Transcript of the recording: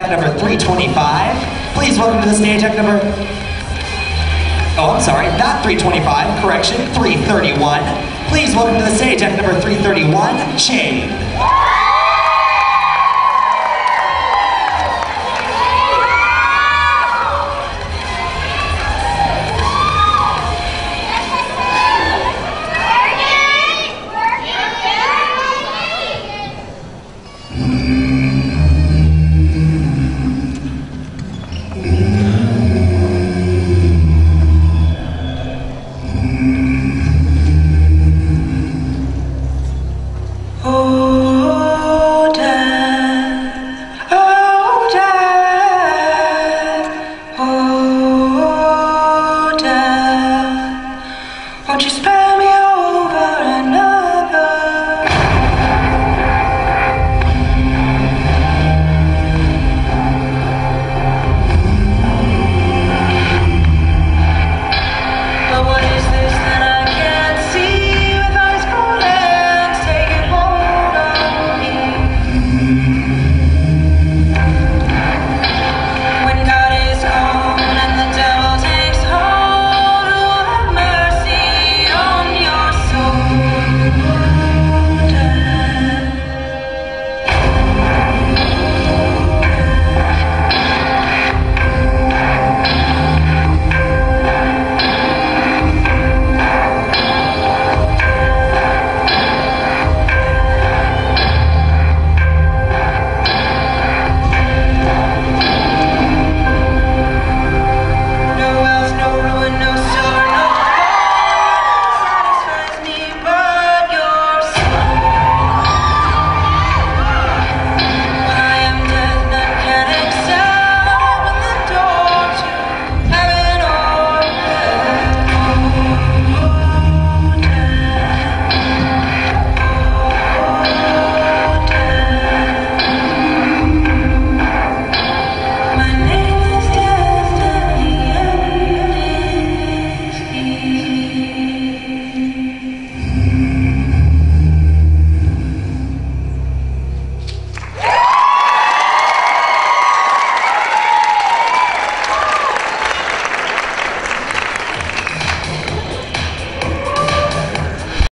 number 325. Please welcome to the stage act number. Oh, I'm sorry, not 325, correction, 331. Please welcome to the stage act number 331, Chained. Won't you spend?